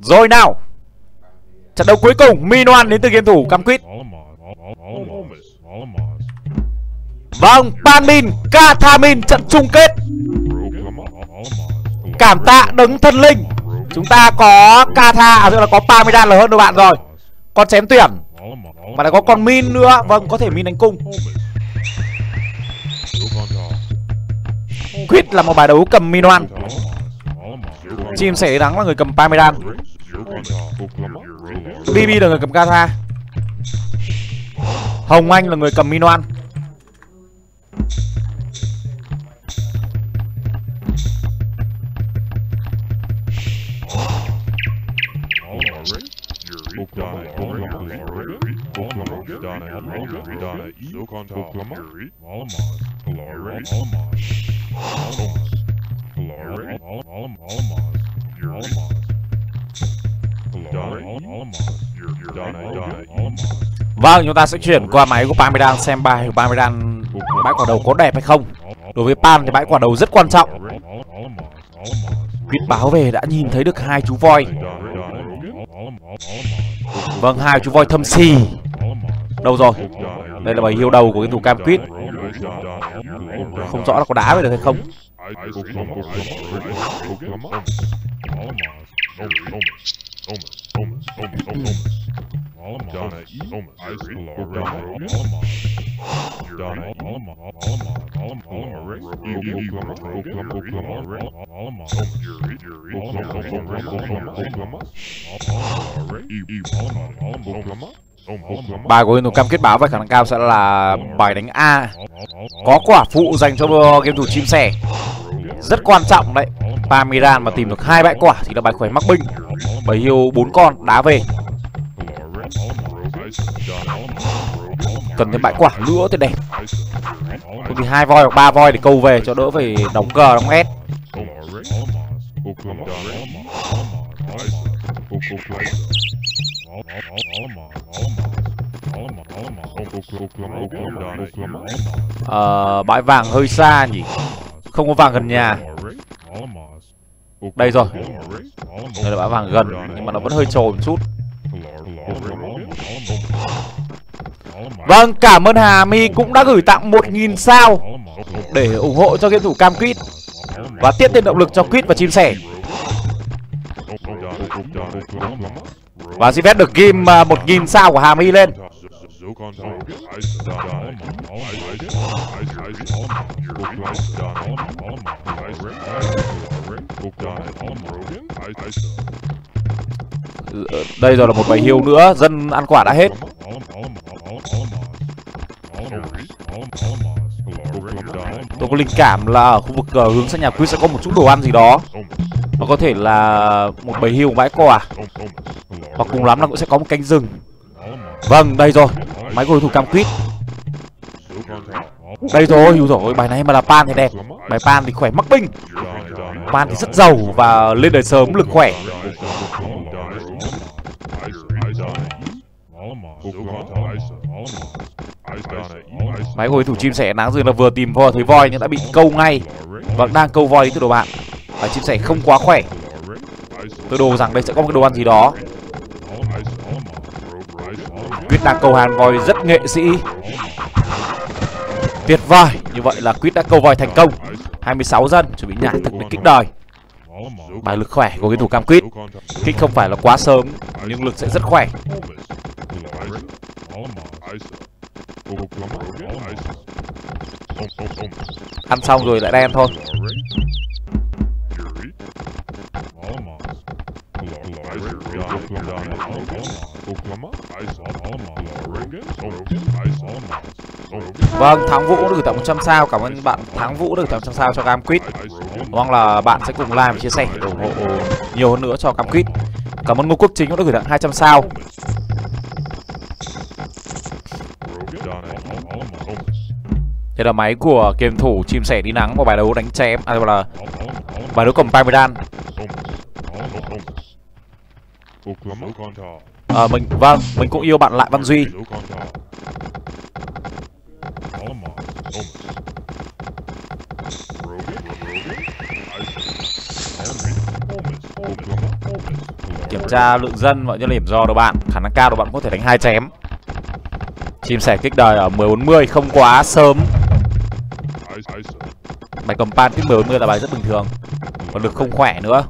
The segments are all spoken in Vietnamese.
Rồi nào. Trận đấu cuối cùng, Minoan đến từ game thủ Cam Quýt. Vâng Panmin Kathamin, trận chung kết. Cảm tạ đấng thân linh. Chúng ta có Katha À tức là có Pamidan là hơn đôi bạn rồi. Con chém tuyển. Và lại có con Min nữa. Vâng có thể Min đánh cung. Quýt là một bài đấu cầm Minoan. Chim sẻ thắng là người cầm Parmesan BB là người cầm Gaza Hồng Anh là người cầm Minoan. Vâng, chúng ta sẽ chuyển qua máy của Pamidan xem bài của Parmesan bãi quả đầu có đẹp hay không. Đối với Pan thì bãi quả đầu rất quan trọng. Quyết báo về đã nhìn thấy được hai chú voi. Vâng, hai chú voi thâm xì. Đâu rồi? Đây là bài hiêu đầu của cái thủ cam Quyết. Không rõ là có đá về được hay không. Oklahoma, Bài của game thủ cam kết báo về khả năng cao sẽ là bài đánh A. Có quả phụ dành cho game thủ chim sẻ. Rất quan trọng đấy. Pamiran mà tìm được hai bãi quả thì là bài khỏe mắc binh. Bảy hiêu bốn con, đá về. Cần thêm bãi quả nữa thì đẹp. Thôi thì hai voi hoặc ba voi để câu về cho đỡ phải đóng G, đóng S. Ờ, bãi vàng hơi xa nhỉ? Không có vàng gần nhà. Đây rồi. Đây là bãi vàng gần Nhưng mà nó vẫn hơi trồi một chút. Vâng, cảm ơn Hà My cũng đã gửi tặng 1.000 sao Để ủng hộ cho game thủ Cam Quýt. Và tiếp thêm động lực cho Quýt và chim sẻ. Và xin phép được ghim uh, 1.000 sao của Hà My lên đây rồi là một bài hiêu nữa Dân ăn quả đã hết. Tôi có linh cảm là ở khu vực uh, hướng sang nhà quý sẽ có một chút đồ ăn gì đó. Nó có thể là một bầy hiêu bãi quả. Hoặc cùng lắm là cũng sẽ có một cánh rừng. Vâng, đây rồi. Máy đối thủ cam quýt. Đây rồi, hiểu rồi, bài này mà là Pan thì đẹp. Bài Pan thì khỏe mắc binh. Pan thì rất giàu và lên đời sớm lực khỏe. Máy của thủ chim sẻ nắng dường là vừa tìm voi thấy voi nhưng đã bị câu ngay. Và đang câu voi từ đồ bạn. Và chim sẻ không quá khỏe. Tôi đồ rằng đây sẽ có một cái đồ ăn gì đó Quyết đang câu hàn voi rất nghệ sĩ. Tuyệt vời, Như vậy là Quyết đã câu voi thành công. 26 dân chuẩn bị nhả thực để kích đời. Bài lực khỏe của cái thủ cam Quyết Kích không phải là quá sớm, Nhưng lực sẽ rất khỏe. Ăn xong rồi lại đen thôi. Vâng, Thắng Vũ được gửi tặng 100 sao. Cảm ơn bạn Thắng Vũ được tặng 100 sao cho Cam Quýt. Mong là bạn sẽ cùng like và chia sẻ để ủng hộ nhiều hơn nữa cho Cam Quýt. Cảm ơn Ngô Quốc Chính cũng đã gửi tặng 200 sao. Đây là máy của game thủ chim sẻ đi nắng một bài đấu đánh chém À là bài đấu cầm Parmesan À mình, vâng, mình cũng yêu bạn Lại Văn Duy. Kiểm tra lượng dân mọi nhân điểm do đội bạn. Khả năng cao đội bạn có thể đánh hai chém. Chim sẻ kích đời ở 1040 không quá sớm. Bài cầm pan kích 1040 là bài rất bình thường. Còn lực không khỏe nữa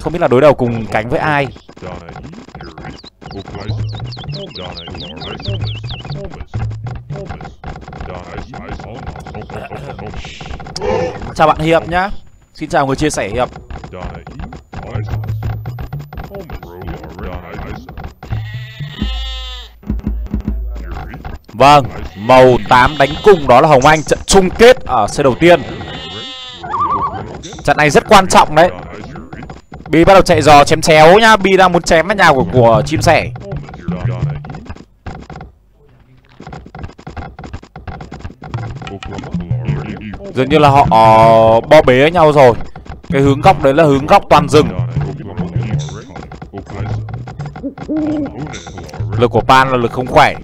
không biết là đối đầu cùng cánh với ai. Chào bạn hiệp nhá. Xin chào người chia sẻ hiệp. Vâng, màu 8 đánh cung đó là Hồng Anh. Trận chung kết ở xe đầu tiên. Trận này rất quan trọng đấy. Bi bắt đầu chạy dò chém chéo nhá. Bi đang muốn chém vào nhà của, của chim sẻ. Dường như là họ uh, bo bế nhau rồi. Cái hướng góc đấy là hướng góc toàn rừng. Lực của Pan là lực không khỏe.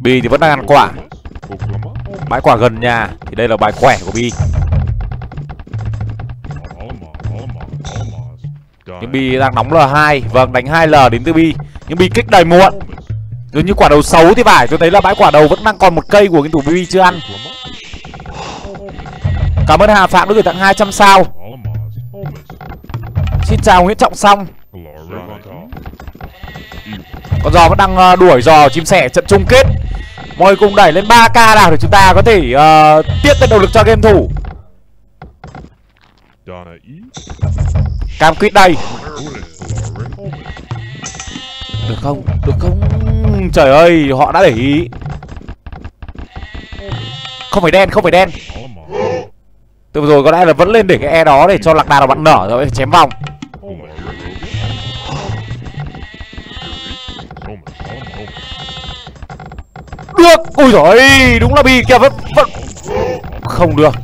Bi thì vẫn đang ăn quả. Bãi quả gần nhà Thì đây là bài khỏe của Bi. Nhưng Bi đang nóng L2 Vâng đánh 2L đến từ Bi. Nhưng Bi kích đầy muộn. Dường như quả đầu xấu thì phải. Tôi thấy là bãi quả đầu vẫn đang còn một cây của cái thủ Bi chưa ăn. Cảm ơn Hà Phạm đã gửi tặng 200 sao. Xin chào Nguyễn Trọng Song. Con giò vẫn đang ờ, đuổi giò chim sẻ trận chung kết. Mọi cùng đẩy lên 3k nào để chúng ta có thể uh, tiếp thêm động lực cho game thủ cam quýt đây. Được không? Được không? Trời ơi, họ đã để ý. Không phải đen, không phải đen. Từ rồi có lẽ là vẫn lên để cái e đó để cho lạc đà nó bắn nở rồi chém vòng. Được. Ui rồi đúng là bị kia vẫn vẫn không được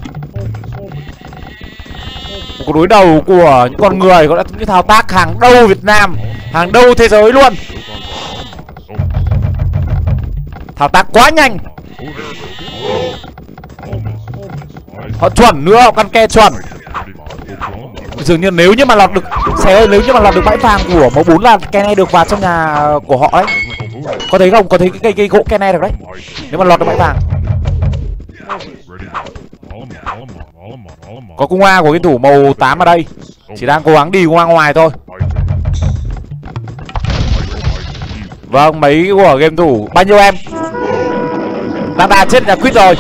cuộc đối đầu của những con người có đã những thao tác hàng đầu việt nam, hàng đầu thế giới luôn. Thao tác quá nhanh. Họ chuẩn nữa, họ căn ke chuẩn. Dường như nếu như mà lọt được xe ơi, nếu như mà lọt được bãi vàng của mẫu bốn là ke này được vào trong nhà của họ đấy có thấy không? Có thấy cái cây cây gỗ ke này được đấy. Nếu mà lọt được bãi vàng. Có cung a của cái thủ màu 8 ở đây. chỉ đang cố gắng đi qua ngoài thôi. Vâng mấy của game thủ. Bao nhiêu em? Đà chết nhà quýt rồi.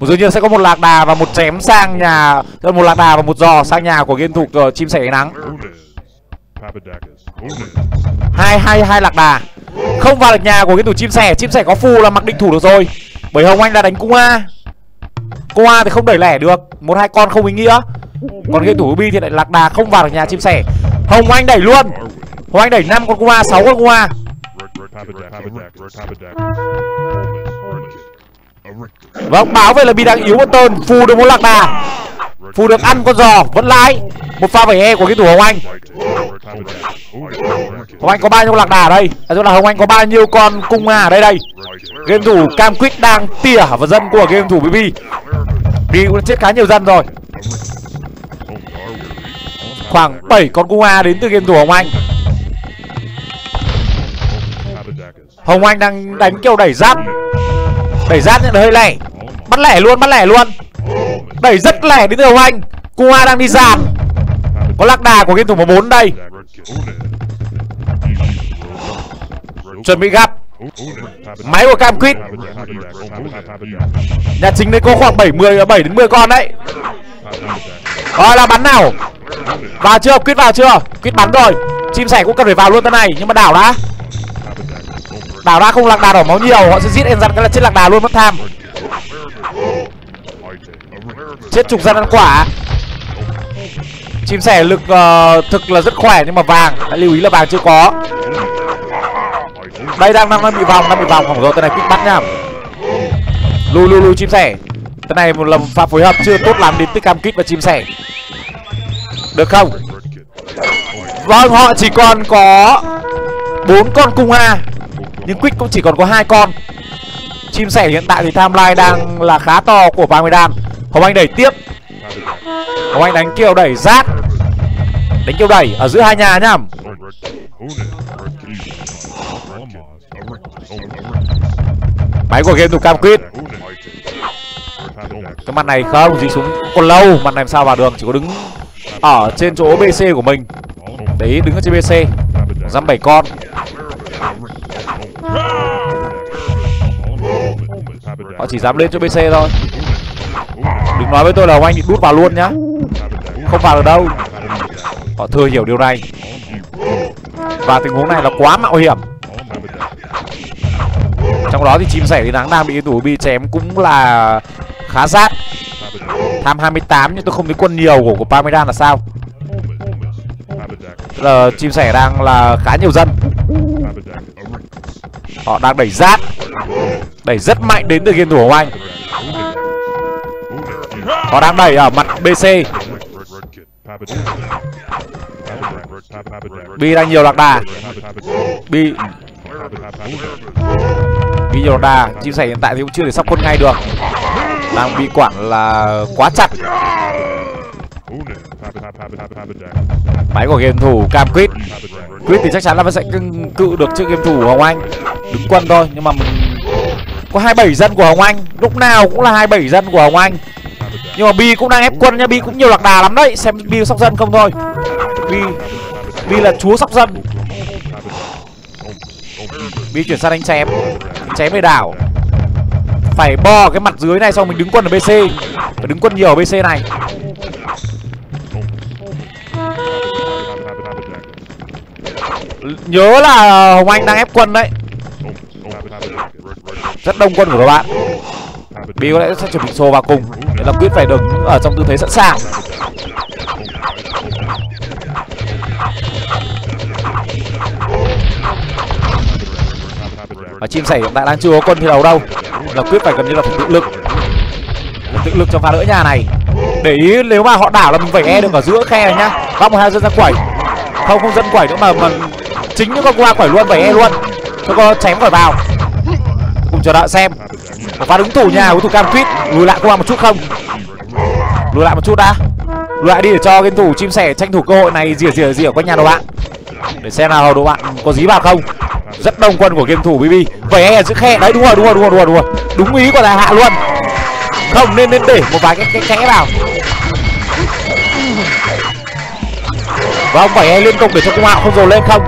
Dường như sẽ có một lạc đà và một chém sang nhà một lạc đà và một giò sang nhà của game thủ uh, chim sẻ nắng. Hai hai hai lạc đà. Không vào được nhà của cái thủ chim sẻ. Chim sẻ có phù là mặc định thủ được rồi. Bởi hồng anh đã đánh cung a cung a thì không đẩy lẻ được. Một hai con không ý nghĩa. Còn game thủ bi thì lại lạc đà không vào được nhà chim sẻ. Hồng anh đẩy luôn. Hồng anh đẩy năm con cung a sáu con cung a Vâng, báo về là Bi đang yếu một tơn. Phù được một lạc đà. Phù được ăn con giò, vẫn lái Một pha vẩy e của cái thủ Hồng Anh. Hồng Anh có bao nhiêu lạc đà ở đây? À, là Hồng Anh có bao nhiêu con cung à ở đây đây? Game thủ Cam Quick đang tỉa vào dân của game thủ BB đi cũng chết khá nhiều dân rồi. Khoảng 7 con cung A đến từ game thủ Hồng Anh. Hồng Anh đang đánh kiểu đẩy giáp. Đẩy giáp nhận hơi lẻ. Bắt lẻ luôn, bắt lẻ luôn. Đẩy rất lẻ đến từ Hồng Anh. Cung A đang đi dàn Có lạc đà của game thủ 14 đây. Chuẩn bị gặp Máy của Cam Quýt. Nhà chính đấy có khoảng 70 7 đến 10 con đấy. Rồi là bắn nào? Vào chưa? Quýt vào chưa? Quýt bắn rồi. Chim sẻ cũng cần phải vào luôn tên này Nhưng mà đảo đã. Đảo đã không lạc đà đỏ máu nhiều Họ sẽ giết em dặn cái là chết lạc đà luôn mất tham. Chết trục dân ăn quả. Chim sẻ lực uh, thực là rất khỏe nhưng mà vàng. Hãy lưu ý là vàng chưa có. Đây đang đang, đang bị vòng Đang bị vòng. Hỏng rồi tên này kích bắt nhá. Lùi lùi lùi chim sẻ. Tên này một lần pha phối hợp chưa tốt lắm đến từ cam kích và chim sẻ. Được không? Vâng họ chỉ còn có bốn con cung A Nhưng Quick cũng chỉ còn có hai con. Chim sẻ hiện tại thì timeline đang là khá to của 30 đam hồng anh đẩy tiếp. Hồng anh đánh kiểu đẩy rát đánh kiểu đẩy ở giữa hai nhà nhá. Máy của game tụ cam quýt. Cái mặt này không gì súng còn lâu. Mặt này làm sao vào đường chỉ có đứng ở trên chỗ bc của mình. Đấy, đứng ở trên bc dăm bảy con. Họ chỉ dám lên cho bc thôi. Đừng nói với tôi là ông anh bị đút vào luôn nhá. Không vào được đâu. Họ thừa hiểu điều này. Và tình huống này là quá mạo hiểm trong đó thì chim sẻ thì đáng đang bị thủ bi chém cũng là khá rát tham 28 nhưng tôi không thấy quân nhiều của của Parmesan là sao? Giờ chim sẻ đang là khá nhiều dân. Họ đang đẩy rát đẩy rất mạnh đến từ game thủ của anh. Họ đang đẩy ở mặt bc bi đang nhiều lạc đà. Bi bi nhiều chim sẻ hiện tại thì cũng chưa thể sắp quân ngay được. Đang bị quản là quá chặt. Máy của game thủ cam quýt. Quýt thì chắc chắn là vẫn sẽ cưng cự được trước game thủ hồng anh. Đứng quân thôi, nhưng mà mình có 27 dân của hồng anh. Lúc nào cũng là 27 dân của hồng anh. Nhưng mà bi cũng đang ép quân nha bi cũng nhiều lạc đà lắm đấy. Xem bi sóc dân không thôi. Bi bi là chúa sóc dân bi chuyển sang đánh chém. Chém về đảo. Phải bo cái mặt dưới này xong mình đứng quân ở bc phải đứng quân nhiều ở bc này. Nhớ là hồng anh đang ép quân đấy. Rất đông quân của các bạn. Bi có lẽ sẽ chuẩn bị xô vào cùng. Để là quyết phải đứng ở trong tư thế sẵn sàng. Và chim sẻ hiện tại đang chưa có quân thi đấu đâu. Là quyết phải gần như là phải tự lực. Tự lực trong phá đỡ nhà này. Để ý nếu mà họ đảo là mình phải e được ở giữa khe này nhá. Góc một hai dân ra quẩy. Không không dân quẩy nữa mà mà chính những con qua quẩy luôn, phải e luôn. Cho con chém khỏi vào. Cùng chờ đợi xem. Một pha đứng thủ nhà của thủ cam quýt. Lùi lại qua một chút không? Lùi lại một chút đã. Lùi lại đi để cho game thủ chim sẻ tranh thủ cơ hội này rỉa rỉa rỉa quanh nhà đồ bạn. Để xem nào, đồ bạn có dí vào không? Rất đông quân của game thủ bb vậy e giữ giữa khe. Đấy đúng rồi đúng rồi đúng rồi đúng rồi. Đúng, rồi. đúng ý của đại hạ luôn. Không nên nên để một vài cái cái kẽ vào. Và ông phải e liên tục để cho công hạo không dồn lên không.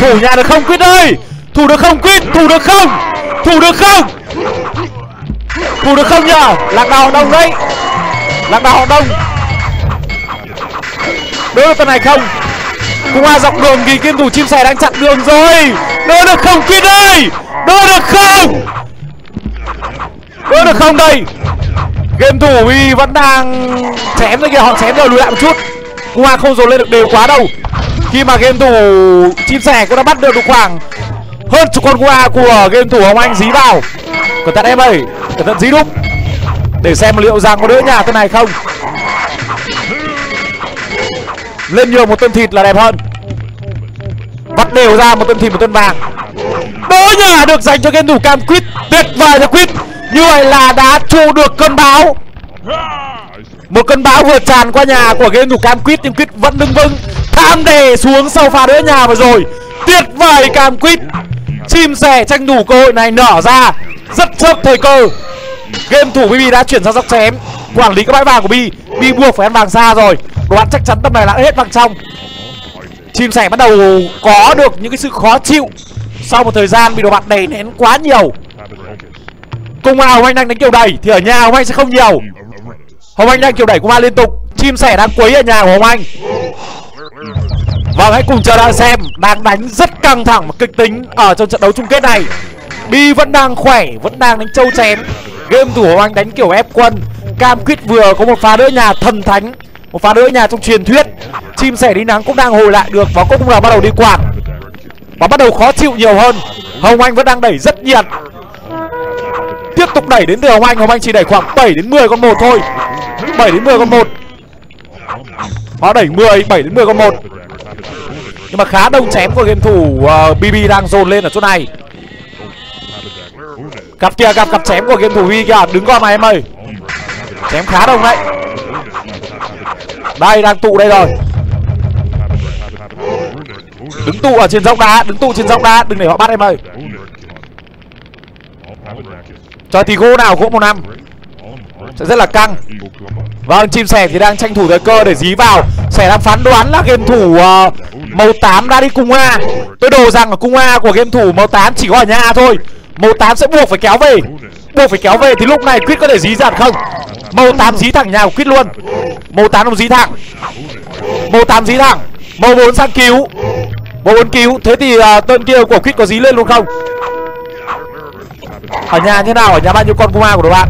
Thủ nhà được không? Quyết ơi! Thủ được không? Quyết! Thủ được không? Thủ được không? Thủ được không nhờ lạc đào đông đấy. Lạc đào đông. Đối với tên này không qua dọc đường thì kim thủ chim sẻ đang chặn đường rồi. Đỡ được không quyết ơi? Đỡ được không? Đỡ được không đây? Game thủ vì vẫn đang chém rồi kìa, họ chém rồi lùi lại một chút. Qua không dồn lên được đều quá đâu. Khi mà game thủ chim sẻ cũng đã bắt được được khoảng hơn chục con qua của game thủ hồng anh dí vào. Cẩn thận em ơi, cẩn thận dí đúc. Để xem liệu rằng có đỡ nhà thế này không lên nhiều một tân thịt là đẹp hơn. Vắt đều ra một tân thịt, một tân vàng. Đỡ nhà được dành cho game thủ cam quýt, tuyệt vời cho quýt. Như vậy là đã trụ được cơn bão. Một cơn bão vừa tràn qua nhà của game thủ cam quýt, nhưng quýt vẫn đứng vững. Tham đề xuống sau pha đỡ nhà vừa rồi. Tuyệt vời cam quýt. Chim sẻ tranh thủ cơ hội này nở ra. Rất chớp thời cơ. Game thủ bb đã chuyển sang dốc chém. Quản lý các bãi vàng của bi. Bi buộc phải ăn vàng xa rồi đoán chắc chắn tầm này là hết vàng trong chim sẻ bắt đầu có được những cái sự khó chịu sau một thời gian bị đồ bạn đẩy nén quá nhiều. Cùng nào hồng anh đang đánh kiểu đẩy thì ở nhà hồng anh sẽ không nhiều. Hồng anh đang kiểu đẩy qua liên tục. Chim sẻ đang quấy ở nhà của hồng anh. Vâng hãy cùng chờ đợi xem. Đang đánh rất căng thẳng và kịch tính Ở trong trận đấu chung kết này. Bi vẫn đang khỏe, Vẫn đang đánh trâu chém. Game thủ Hồng anh đánh kiểu ép quân. Cam Quýt vừa có một pha đỡ nhà thần thánh. Một pha nữa nhà trong truyền thuyết. Chim sẻ đi nắng cũng đang hồi lại được Và cũng là bắt đầu đi quạt. Và bắt đầu khó chịu nhiều hơn. Hồng Anh vẫn đang đẩy rất nhiệt. Tiếp tục đẩy đến từ Hồng Anh. Hồng Anh chỉ đẩy khoảng 7 đến 10 con một thôi. 7 đến 10 con một. Họ đẩy 10, 7 đến 10 con một. Nhưng mà khá đông chém của game thủ ờ, uh, BB đang dồn lên ở chỗ này. Cặp kia gặp cặp chém của game thủ Vi kìa. Đứng coi mà em ơi. Chém khá đông đấy. Đây đang tụ đây rồi. Đứng tụ ở trên dốc đá Đứng tụ trên dốc đá Đừng để họ bắt em ơi. Trời thì gỗ nào gỗ một năm. Sẽ rất là căng. Vâng chim sẻ thì đang tranh thủ thời cơ để dí vào. Sẻ đang phán đoán là game thủ uh, màu 8 đã đi cung A. Tôi đồ rằng ở cung A của game thủ màu 8 chỉ có ở nhà thôi. Màu 8 sẽ buộc phải kéo về. Buộc phải kéo về thì lúc này Quyết có thể dí dạt không? Màu 8 dí thẳng nhà của Quýt luôn. Màu 8 đồng dí thẳng. Màu 8 dí thẳng. Màu 4 sang cứu. Màu 4 cứu. Thế thì uh, tên kia của Quýt có dí lên luôn không? Ở nhà như nào? Ở nhà bao nhiêu con kuma của đội bạn?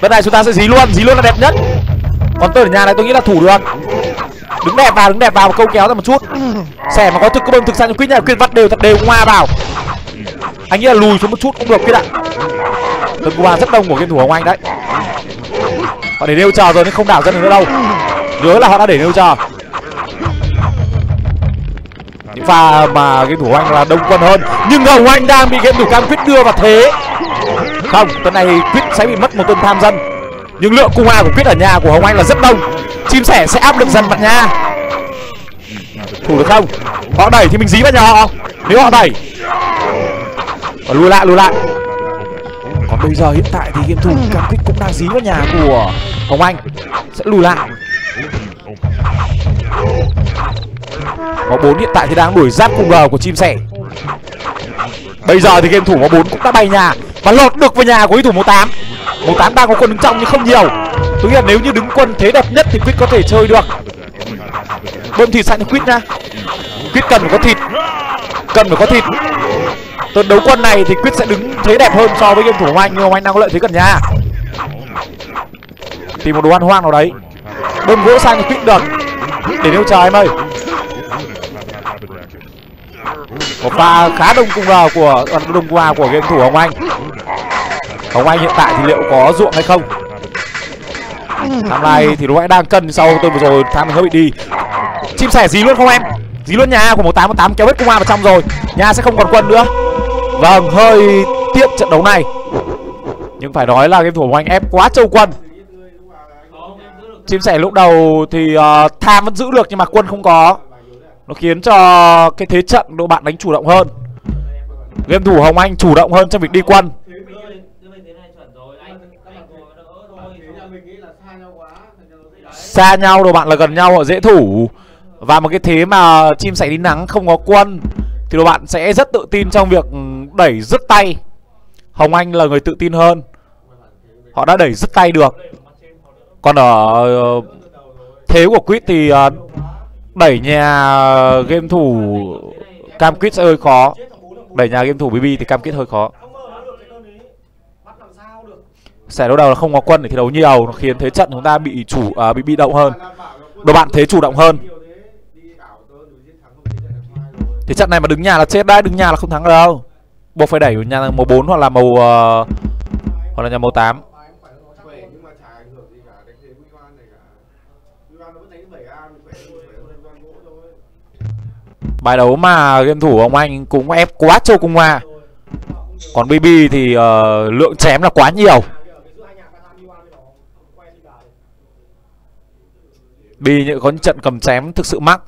Bên này chúng ta sẽ dí luôn. Dí luôn là đẹp nhất. Còn tôi ở nhà này tôi nghĩ là thủ được. Đứng đẹp vào đứng đẹp vào câu kéo ra một chút. Xẻ mà có thực cơ bơm thực sang cho Quýt nha Quýt vắt đều thật đều ngoa vào. Anh nghĩ là lùi xuống một chút cũng được Quýt ạ. Tấn Cuba rất đông của game thủ Hồng Anh đấy. Họ để nêu chờ rồi nên không đảo dân nữa đâu. Nhớ là họ đã để nêu chờ những pha mà game thủ Hồng Anh là đông quân hơn. Nhưng Hồng Anh đang bị game thủ Cam Quyết đưa vào thế. Không, tuần này Quyết sẽ bị mất một tuần tham dân. Nhưng lượng cung A của Quyết ở nhà của Hồng Anh là rất đông. Chim sẻ sẽ áp lực dần bạn nha. Thủ được không? Họ đẩy thì mình dí vào nhà họ. Nếu họ đẩy. Và lùi lại, lùi lại. Còn bây giờ hiện tại thì game thủ Cam Quyết cũng đang dí vào nhà của Hồng Anh. Sẽ lùi lại. Máu bốn hiện tại thì đang đuổi giáp cùng G của chim sẻ. Bây giờ thì game thủ máu bốn cũng đã bay nhà Và lọt được vào nhà của game thủ máu tám. Máu tám đang có quân đứng trong nhưng không nhiều. Tôi nghĩ là nếu như đứng quân thế đẹp nhất thì Quyết có thể chơi được. Bơm thịt sẵn cho Quyết nha. Quyết cần phải có thịt. Cần phải có thịt. Tuần đấu quân này thì Quyết sẽ đứng thế đẹp hơn so với game thủ của anh Nhưng mà anh đang có lợi thế gần nhà Tìm một đồ ăn hoang nào đấy. Bơm gỗ sang cho Quyết được. Để nêu chờ em ơi. Một pha khá đông cung vào của ờ, đông qua của game thủ Hồng Anh Hồng Anh hiện tại thì liệu có ruộng hay không? Tham này thì nó lại đang cân sau tôi vừa rồi, tham hơi bị đi. Chim sẻ gì luôn không em? Dí luôn nhà của một tám một tám, kéo hết công an vào trong rồi. Nhà sẽ không còn quân nữa. Vâng hơi tiếc trận đấu này. Nhưng phải nói là game thủ hoàng Anh ép quá châu quân Chim sẻ lúc đầu thì uh, tham vẫn giữ được nhưng mà quân không có. Nó khiến cho cái thế trận đội bạn đánh chủ động hơn. Game thủ Hồng Anh chủ động hơn trong việc đi quân. Xa nhau đồ bạn là gần nhau họ dễ thủ. Và một cái thế mà chim sẻ đi nắng không có quân Thì đồ bạn sẽ rất tự tin trong việc đẩy rất tay. Hồng Anh là người tự tin hơn. Họ đã đẩy rất tay được. Còn ở ờ, thế của Quýt thì ờ, đẩy nhà game thủ cam quýt sẽ hơi khó. Đẩy nhà game thủ bb thì cam quýt hơi khó. Sẻ đấu đầu là không có quân để thi đấu nhiều nó khiến thế trận chúng ta bị chủ à, bị bị động hơn. Đội bạn thế chủ động hơn. Thế trận này mà đứng nhà là chết đấy đứng nhà là không thắng được đâu buộc phải đẩy nhà màu 4 hoặc là màu uh, hoặc là nhà màu 8 Bài đấu mà game thủ ông Anh cũng ép quá châu cung hoa. Còn BB thì uh, lượng chém là quá nhiều. B có những trận cầm chém thực sự mắc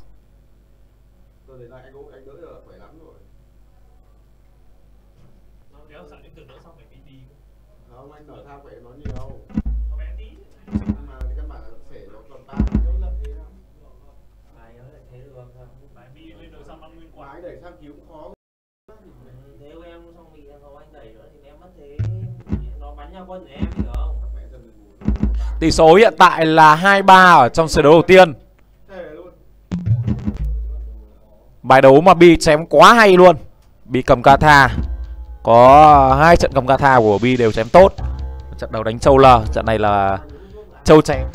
Tỷ số hiện tại là 2-3 ở trong sơ đấu đầu tiên. Bài đấu mà Bi chém quá hay luôn. Bi cầm Katha Có hai trận cầm Katha của Bi đều chém tốt. Trận đầu đánh Châu L Trận này là toe time.